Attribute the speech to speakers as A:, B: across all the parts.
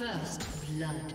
A: First blood.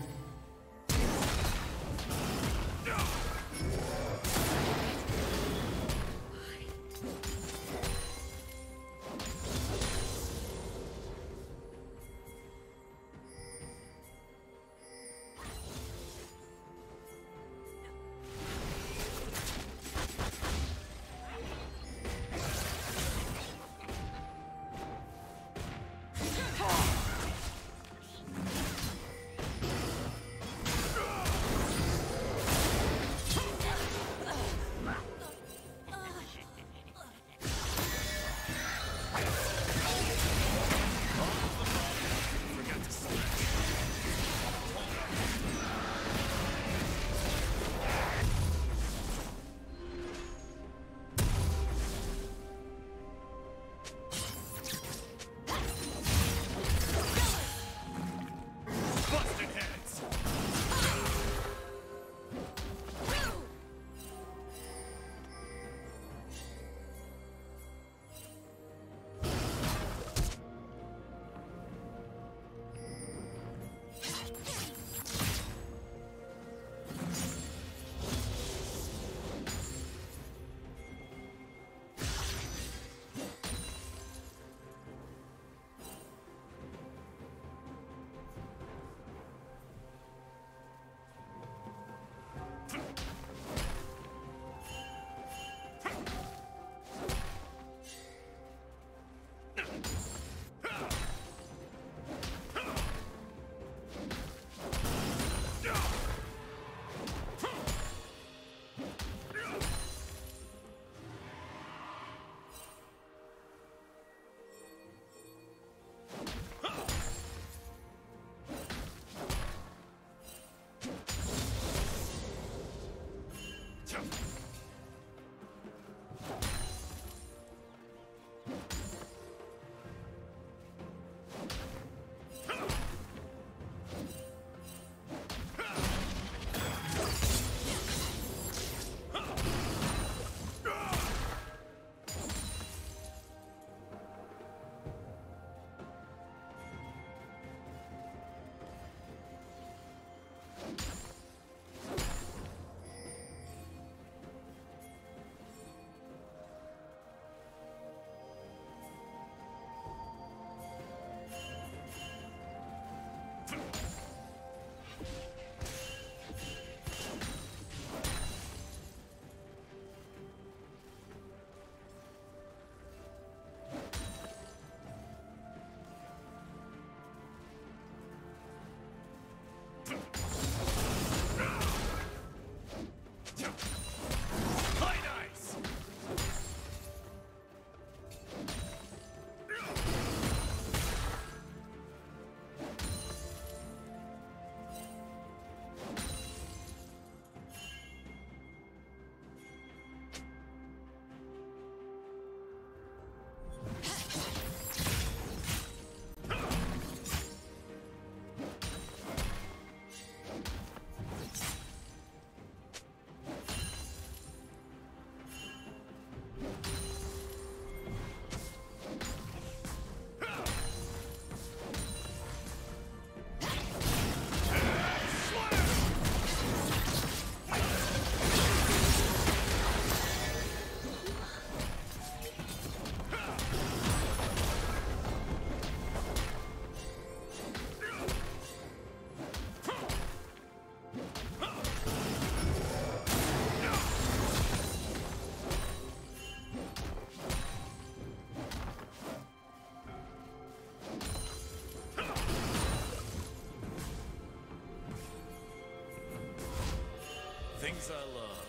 B: Things I love.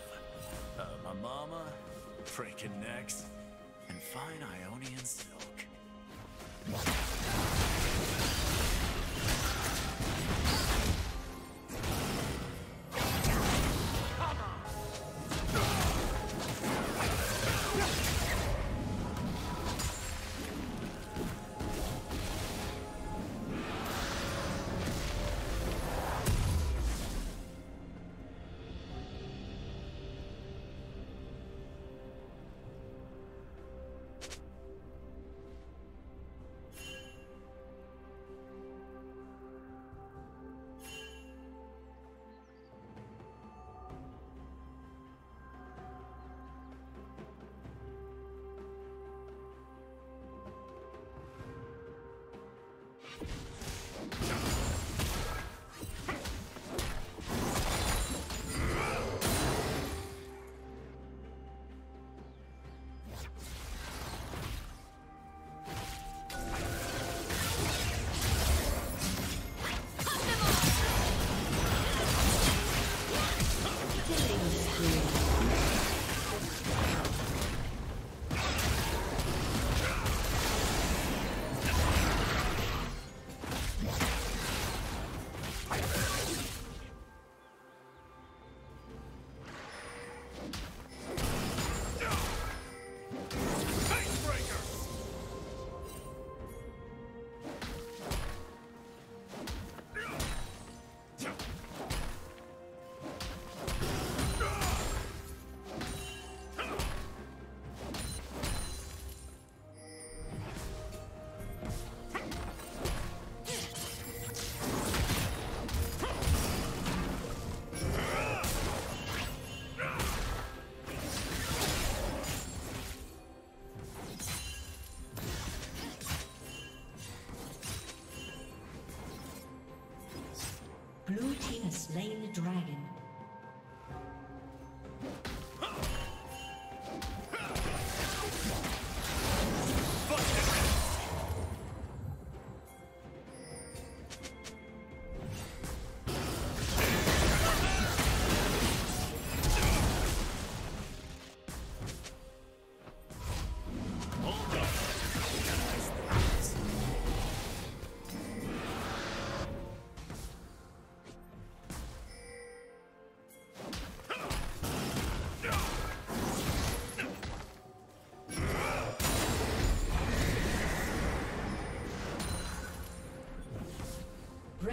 B: Uh, my mama, breaking necks, and fine Ionian silk.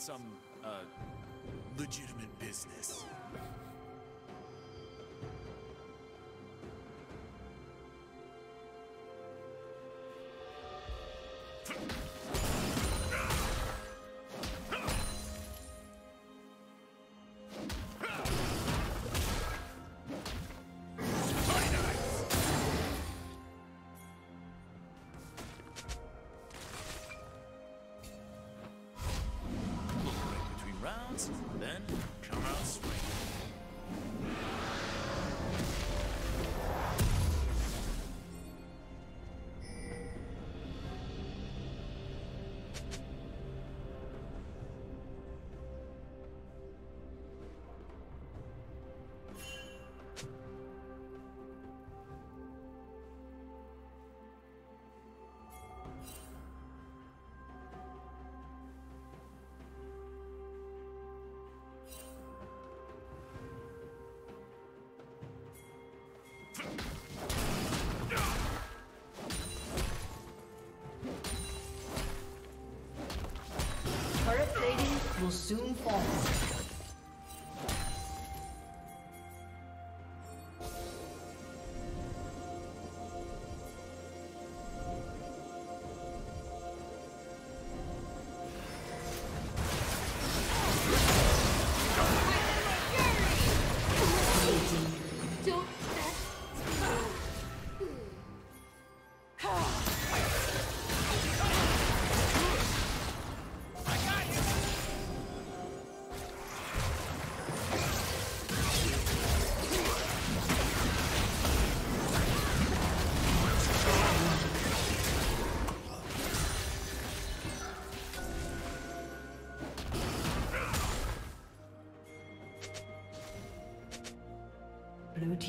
B: some uh, legitimate business. Then?
A: soon fall.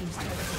A: team's turret.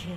A: Kill.